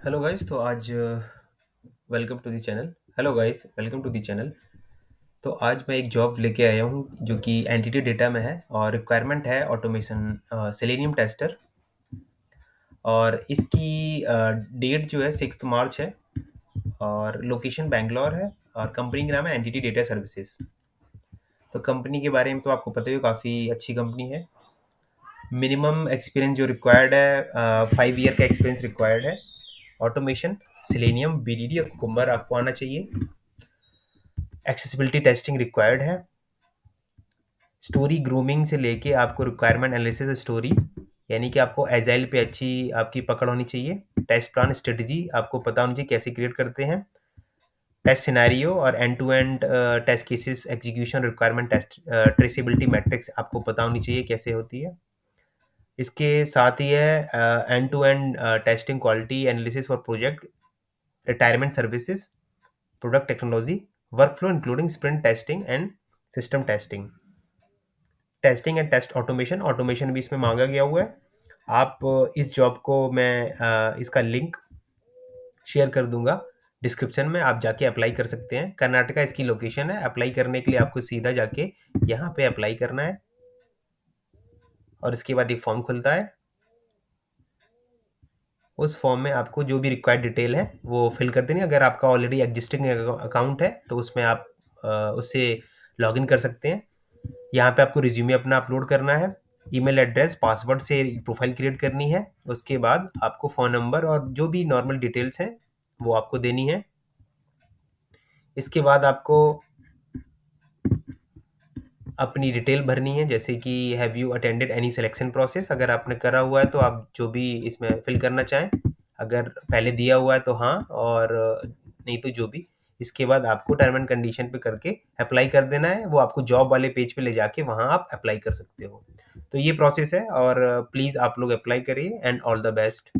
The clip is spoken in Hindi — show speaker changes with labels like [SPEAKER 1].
[SPEAKER 1] हेलो गाइस तो आज welcome to the channel hello guys welcome to the channel तो आज मैं एक जॉब लेके आया हूँ, जो कि एंटिटी डेटा में है और रिक्वायरमेंट है ऑटोमेशन सेलेनियम टेस्टर और इसकी डेट जो है सिक्स मार्च है और लोकेशन बैंगलोर है और कंपनी का नाम है एंटिटी डेटा सर्विसेज़ तो कंपनी के बारे में तो आपको पता ही काफ़ी अच्छी कंपनी है। मिनिमम एक्सपीरियंस जो रिक्वायर्ड है फाइव ईयर का एक्सपीरियंस रिक्वायर्ड है। ऑटोमेशन सिलेनियम बीडीडी और कुम्बर आपको आना चाहिए। एक्सेसिबिलिटी टेस्टिंग रिक्वायर्ड है। स्टोरी ग्रूमिंग से लेके आपको रिक्वायरमेंट एनालिसिस स्टोरी यानी कि आपको एजाइल पे अच्छी आपकी पकड़ होनी चाहिए। टेस्ट प्लान स्ट्रेटजी आपको पता होनी चाहिए कैसे क्रिएट करते हैं। टेस्ट सिनेरियो और end to end test cases execution requirement test traceability matrix आपको पता होनी चाहिए कैसे होती है। इसके साथ ही है end to end testing quality analysis for project retirement services product technology work flow including sprint testing and system testing testing and test automation automation भी इसमें मांगा गया हुआ है। आप इस जॉब को मैं इसका लिंक शेयर कर दूँगा। डिस्क्रिप्शन में आप जाके अप्लाई कर सकते हैं। कर्नाटका इसकी लोकेशन है। अप्लाई करने के लिए आपको सीधा जाके यहाँ पे अप्लाई करना है। और इसके बाद एक फॉर्म खुलता है। उस फॉर्म में आपको जो भी रिक्वायर्ड डिटेल है, वो फिल कर देनी अगर आपका ऑलरेडी एग्जिस्टिंग अकाउंट है तो उसमें आप उससे लॉगिन कर सकते हैं। यहाँ पे आपको रिज्यूमे अपना अपलोड करना है। ईमेल एड्रेस पासवर्ड से प्रोफ़ाइल क्रिएट करनी है। उसके बाद आपको फ़ोन नंबर और जो भी नॉर्मल डिटेल्स हैं, वो आपको देनी है। इसके बाद आपको अपनी डिटेल भरनी है, जैसे कि have you attended any selection process अगर आपने करा हुआ है तो आप जो भी इसमें फिल करना चाहें। अगर पहले दिया हुआ है तो हाँ और नहीं तो जो भी। इसके बाद आपको टर्म एंड कंडीशन पे करके अप्लाई कर देना है। वो आपको जॉब वाले पेज पे ले जाके वहाँ आप अप्लाई कर सकते हो। तो ये प्रोसेस है, और प्लीज़ आप लोग अप्लाई करिए एंड ऑल द बेस्ट